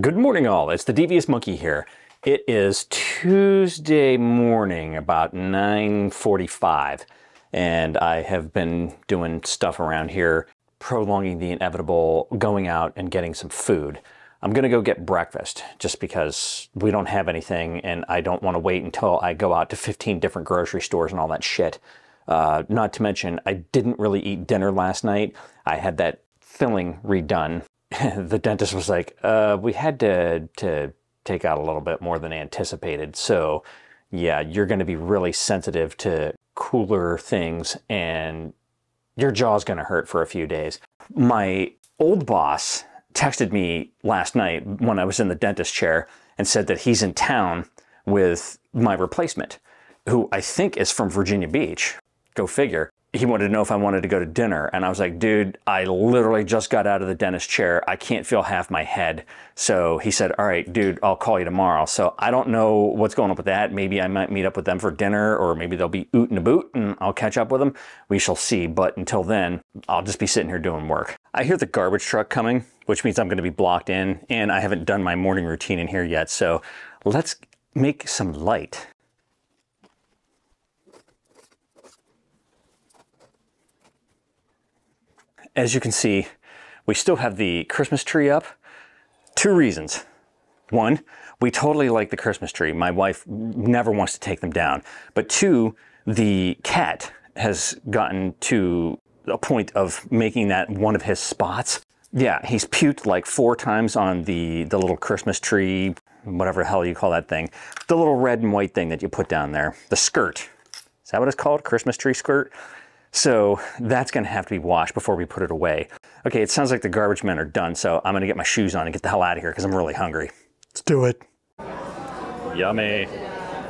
Good morning all, it's the Devious Monkey here. It is Tuesday morning, about 9.45, and I have been doing stuff around here, prolonging the inevitable, going out and getting some food. I'm gonna go get breakfast, just because we don't have anything, and I don't wanna wait until I go out to 15 different grocery stores and all that shit. Uh, not to mention, I didn't really eat dinner last night. I had that filling redone the dentist was like, uh, we had to, to take out a little bit more than anticipated. So yeah, you're going to be really sensitive to cooler things and your jaw's going to hurt for a few days. My old boss texted me last night when I was in the dentist chair and said that he's in town with my replacement, who I think is from Virginia Beach. Go figure he wanted to know if I wanted to go to dinner. And I was like, dude, I literally just got out of the dentist chair. I can't feel half my head. So he said, all right, dude, I'll call you tomorrow. So I don't know what's going on with that. Maybe I might meet up with them for dinner or maybe they'll be oot and a boot and I'll catch up with them. We shall see. But until then, I'll just be sitting here doing work. I hear the garbage truck coming, which means I'm going to be blocked in and I haven't done my morning routine in here yet. So let's make some light. As you can see, we still have the Christmas tree up. Two reasons. One, we totally like the Christmas tree. My wife never wants to take them down. But two, the cat has gotten to a point of making that one of his spots. Yeah, he's puked like four times on the, the little Christmas tree, whatever hell you call that thing. The little red and white thing that you put down there. The skirt. Is that what it's called? Christmas tree skirt? So that's gonna have to be washed before we put it away. Okay, it sounds like the garbage men are done, so I'm gonna get my shoes on and get the hell out of here because I'm really hungry. Let's do it. Yummy.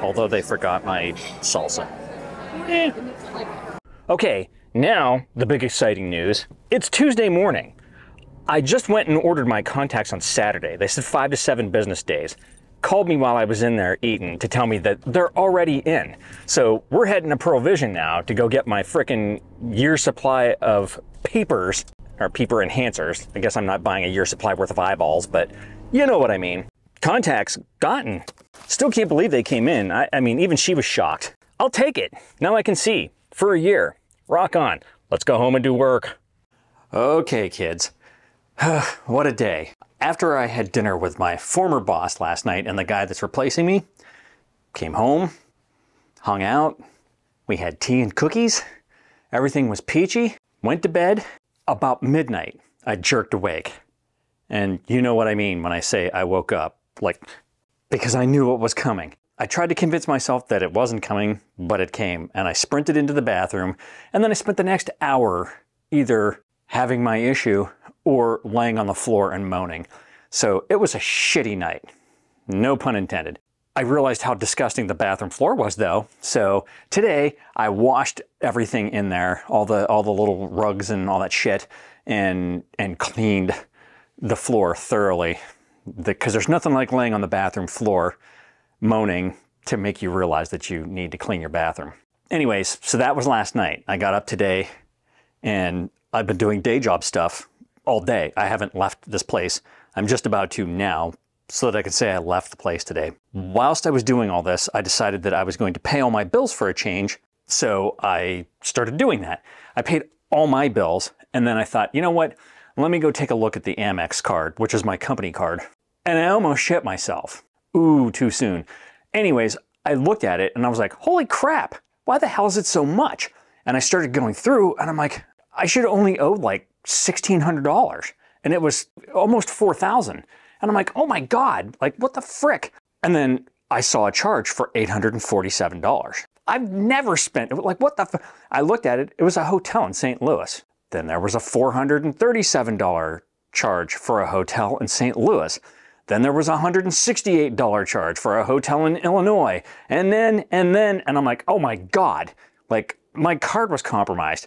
Although they forgot my salsa. Eh. Okay, now the big exciting news. It's Tuesday morning. I just went and ordered my contacts on Saturday. They said five to seven business days called me while I was in there eating to tell me that they're already in. So we're heading to Pearle Vision now to go get my frickin' year supply of papers, or peeper enhancers. I guess I'm not buying a year supply worth of eyeballs, but you know what I mean. Contacts gotten. Still can't believe they came in. I, I mean, even she was shocked. I'll take it. Now I can see. For a year. Rock on. Let's go home and do work. Okay, kids. what a day. After I had dinner with my former boss last night and the guy that's replacing me, came home, hung out, we had tea and cookies, everything was peachy, went to bed. About midnight, I jerked awake. And you know what I mean when I say I woke up, like, because I knew what was coming. I tried to convince myself that it wasn't coming, but it came, and I sprinted into the bathroom, and then I spent the next hour either having my issue or laying on the floor and moaning. So it was a shitty night. No pun intended. I realized how disgusting the bathroom floor was though. So today I washed everything in there, all the all the little rugs and all that shit and and cleaned the floor thoroughly. Because the, there's nothing like laying on the bathroom floor moaning to make you realize that you need to clean your bathroom. Anyways, so that was last night. I got up today and I've been doing day job stuff all day. I haven't left this place. I'm just about to now so that I can say I left the place today. Whilst I was doing all this, I decided that I was going to pay all my bills for a change. So I started doing that. I paid all my bills and then I thought, you know what? Let me go take a look at the Amex card, which is my company card. And I almost shit myself. Ooh, too soon. Anyways, I looked at it and I was like, holy crap, why the hell is it so much? And I started going through and I'm like, I should only owe like $1,600 and it was almost 4,000. And I'm like, oh my God, like what the frick? And then I saw a charge for $847. I've never spent, like what the, I looked at it, it was a hotel in St. Louis. Then there was a $437 charge for a hotel in St. Louis. Then there was a $168 charge for a hotel in Illinois. And then, and then, and I'm like, oh my God, like my card was compromised.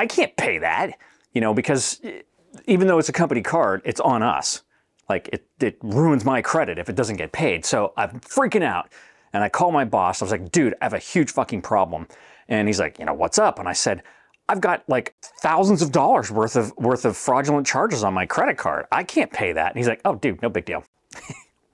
I can't pay that, you know, because eh, even though it's a company card, it's on us. Like it, it ruins my credit if it doesn't get paid. So I'm freaking out. And I call my boss. I was like, dude, I have a huge fucking problem. And he's like, you know, what's up? And I said, I've got like thousands of dollars worth of worth of fraudulent charges on my credit card. I can't pay that. And he's like, oh, dude, no big deal.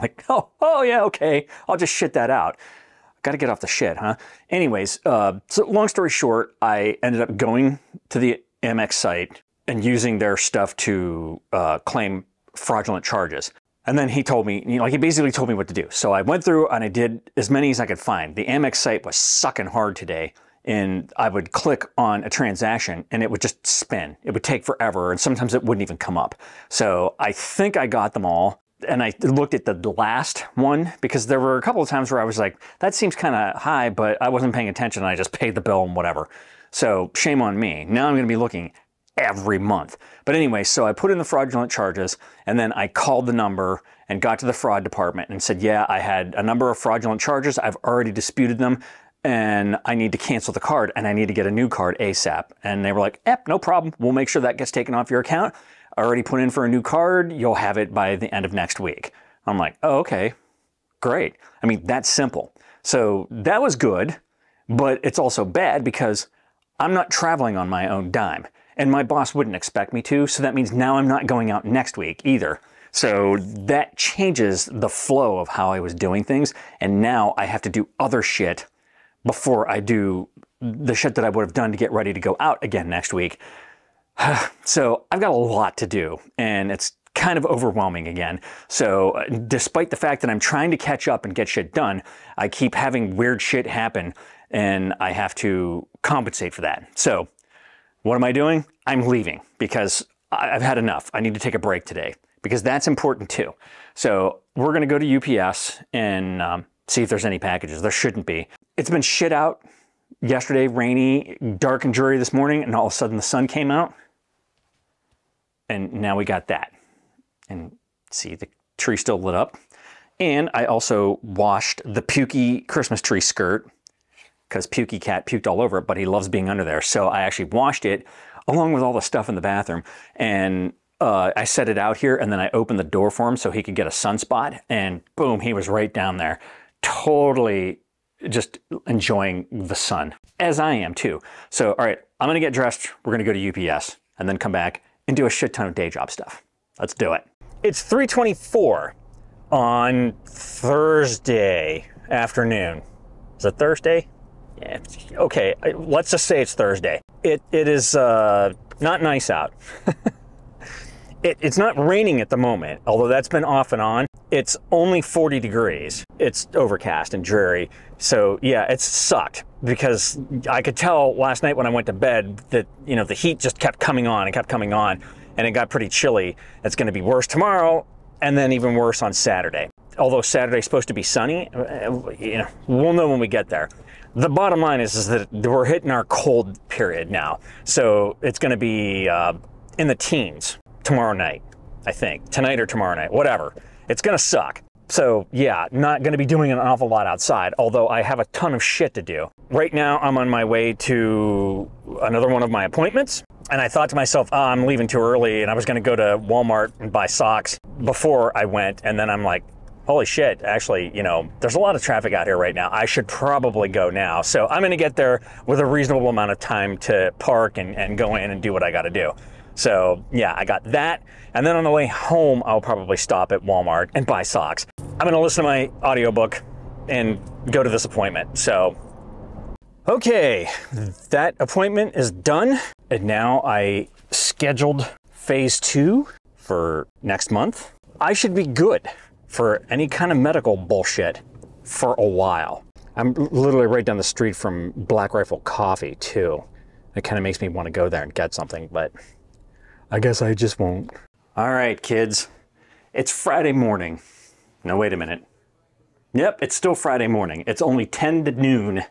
Like, oh, oh yeah, okay. I'll just shit that out. Got to get off the shit, huh? Anyways, uh, so long story short, I ended up going to the Amex site and using their stuff to uh, claim fraudulent charges. And then he told me, you know, like he basically told me what to do. So I went through and I did as many as I could find. The Amex site was sucking hard today. And I would click on a transaction and it would just spin. It would take forever and sometimes it wouldn't even come up. So I think I got them all and I looked at the last one because there were a couple of times where I was like, that seems kind of high, but I wasn't paying attention. And I just paid the bill and whatever. So shame on me. Now I'm going to be looking every month. But anyway, so I put in the fraudulent charges and then I called the number and got to the fraud department and said, yeah, I had a number of fraudulent charges. I've already disputed them and I need to cancel the card and I need to get a new card ASAP. And they were like, "Yep, no problem. We'll make sure that gets taken off your account. Already put in for a new card. You'll have it by the end of next week. I'm like, oh, okay, great. I mean, that's simple. So that was good, but it's also bad because I'm not traveling on my own dime and my boss wouldn't expect me to. So that means now I'm not going out next week either. So that changes the flow of how I was doing things. And now I have to do other shit before I do the shit that I would have done to get ready to go out again next week. so I've got a lot to do and it's kind of overwhelming again. So uh, despite the fact that I'm trying to catch up and get shit done, I keep having weird shit happen and I have to compensate for that. So what am I doing? I'm leaving because I've had enough. I need to take a break today because that's important too. So we're going to go to UPS and um, see if there's any packages. There shouldn't be. It's been shit out yesterday, rainy, dark and dreary this morning, and all of a sudden the sun came out. And now we got that. And see, the tree still lit up. And I also washed the Pukey Christmas tree skirt because Pukey Cat puked all over it, but he loves being under there. So I actually washed it along with all the stuff in the bathroom. And uh, I set it out here and then I opened the door for him so he could get a sunspot. And boom, he was right down there. Totally just enjoying the sun, as I am too. So, all right, I'm gonna get dressed. We're gonna go to UPS and then come back and do a shit ton of day job stuff. Let's do it. It's 324 on Thursday afternoon. Is it Thursday? Yeah, okay, let's just say it's Thursday. It, it is uh, not nice out. it, it's not raining at the moment, although that's been off and on. It's only 40 degrees. It's overcast and dreary. So yeah, it's sucked because I could tell last night when I went to bed that, you know, the heat just kept coming on and kept coming on and it got pretty chilly. It's going to be worse tomorrow and then even worse on Saturday. Although Saturday's supposed to be sunny, uh, you know, we'll know when we get there. The bottom line is, is that we're hitting our cold period now. So it's going to be uh, in the teens tomorrow night, I think. Tonight or tomorrow night, whatever. It's to suck. So yeah, not to be doing an awful lot outside, although I have a ton of shit to do. Right now, I'm on my way to another one of my appointments. And I thought to myself, oh, I'm leaving too early and I was to go to Walmart and buy socks before I went. And then I'm like, holy shit, actually, you know, there's a lot of traffic out here right now. I should probably go now. So I'm to get there with a reasonable amount of time to park and, and go in and do what I got to do. So yeah, I got that. And then on the way home, I'll probably stop at Walmart and buy socks. I'm gonna listen to my audiobook and go to this appointment. So, okay, that appointment is done. And now I scheduled phase two for next month. I should be good for any kind of medical bullshit for a while. I'm literally right down the street from Black Rifle Coffee, too. It kind of makes me want to go there and get something, but I guess I just won't. All right, kids. It's Friday morning. No, wait a minute. Yep, it's still Friday morning. It's only 10 to noon,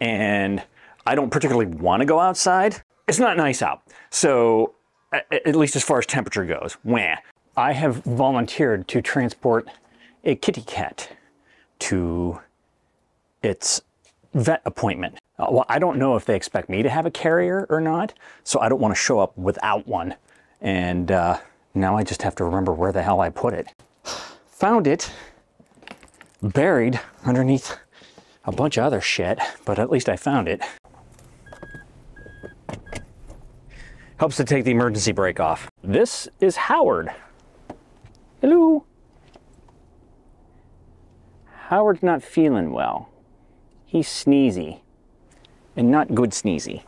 and I don't particularly want to go outside. It's not nice out. So, at least as far as temperature goes, wah. I have volunteered to transport a kitty cat to its vet appointment. Uh, well, I don't know if they expect me to have a carrier or not, so I don't want to show up without one. And uh, now I just have to remember where the hell I put it. Found it buried underneath a bunch of other shit, but at least I found it. Helps to take the emergency brake off. This is Howard. Hello. Howard's not feeling well. He's sneezy and not good sneezy.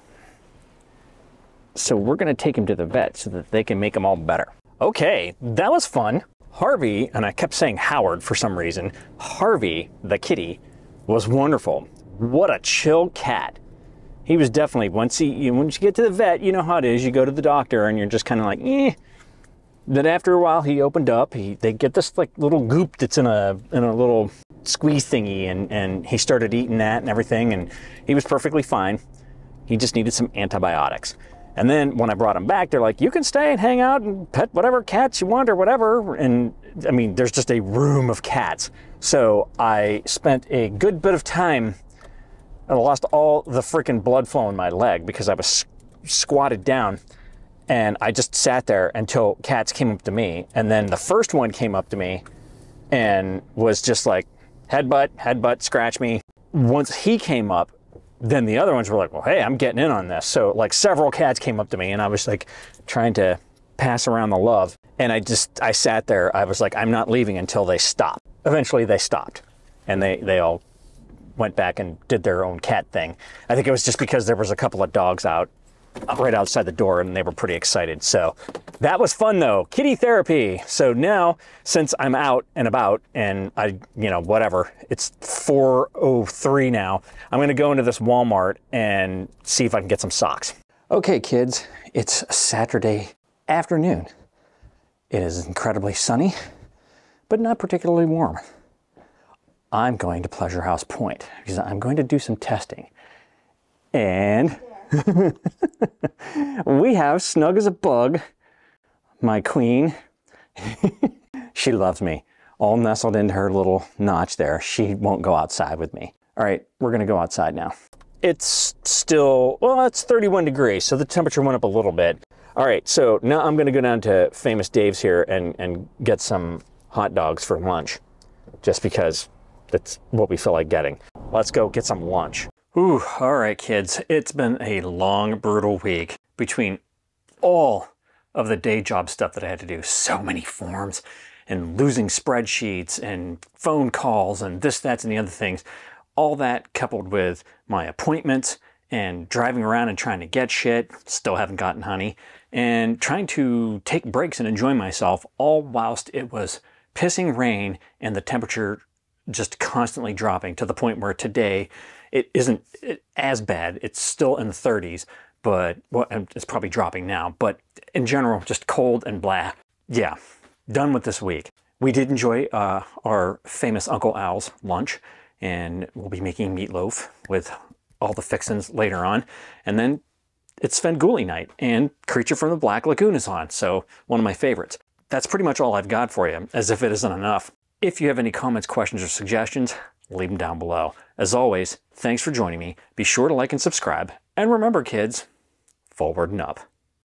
So we're going to take him to the vet so that they can make him all better. Okay, that was fun. Harvey, and I kept saying Howard for some reason, Harvey, the kitty, was wonderful. What a chill cat. He was definitely, once he, once you get to the vet, you know how it is. You go to the doctor and you're just kind of like, eh. Then after a while, he opened up. He, they get this like little goop that's in a, in a little squeeze thingy and, and he started eating that and everything and he was perfectly fine. He just needed some antibiotics. And then when I brought him back, they're like, you can stay and hang out and pet whatever cats you want or whatever. And I mean, there's just a room of cats. So I spent a good bit of time. and I lost all the freaking blood flow in my leg because I was squatted down. And I just sat there until cats came up to me. And then the first one came up to me and was just like, headbutt, headbutt, scratch me. Once he came up, then the other ones were like, well, hey, I'm getting in on this. So like several cats came up to me and I was like trying to pass around the love. And I just, I sat there. I was like, I'm not leaving until they stop. Eventually they stopped and they, they all went back and did their own cat thing. I think it was just because there was a couple of dogs out right outside the door and they were pretty excited. So that was fun though. Kitty therapy. So now since I'm out and about and I, you know, whatever, it's 4.03 now, I'm going to go into this Walmart and see if I can get some socks. Okay, kids, it's Saturday afternoon. It is incredibly sunny, but not particularly warm. I'm going to Pleasure House Point because I'm going to do some testing. And we have Snug as a Bug, my queen. she loves me. All nestled into her little notch there. She won't go outside with me. All right, we're gonna go outside now. It's still, well, it's 31 degrees, so the temperature went up a little bit. All right, so now I'm gonna go down to Famous Dave's here and, and get some hot dogs for lunch, just because that's what we feel like getting. Let's go get some lunch. Ooh, all right, kids. It's been a long, brutal week between all of the day job stuff that I had to do. So many forms and losing spreadsheets and phone calls and this, that, and the other things. All that coupled with my appointments and driving around and trying to get shit, still haven't gotten honey, and trying to take breaks and enjoy myself, all whilst it was pissing rain and the temperature just constantly dropping to the point where today it isn't as bad. It's still in the 30s, but well, it's probably dropping now. But in general, just cold and blah. Yeah, done with this week. We did enjoy uh, our famous Uncle Al's lunch, and we'll be making meatloaf with all the fixins later on. And then it's Svengoolie night, and Creature from the Black Lagoon is on, so one of my favorites. That's pretty much all I've got for you, as if it isn't enough. If you have any comments, questions, or suggestions, leave them down below. As always, thanks for joining me. Be sure to like and subscribe. And remember, kids, forward and up.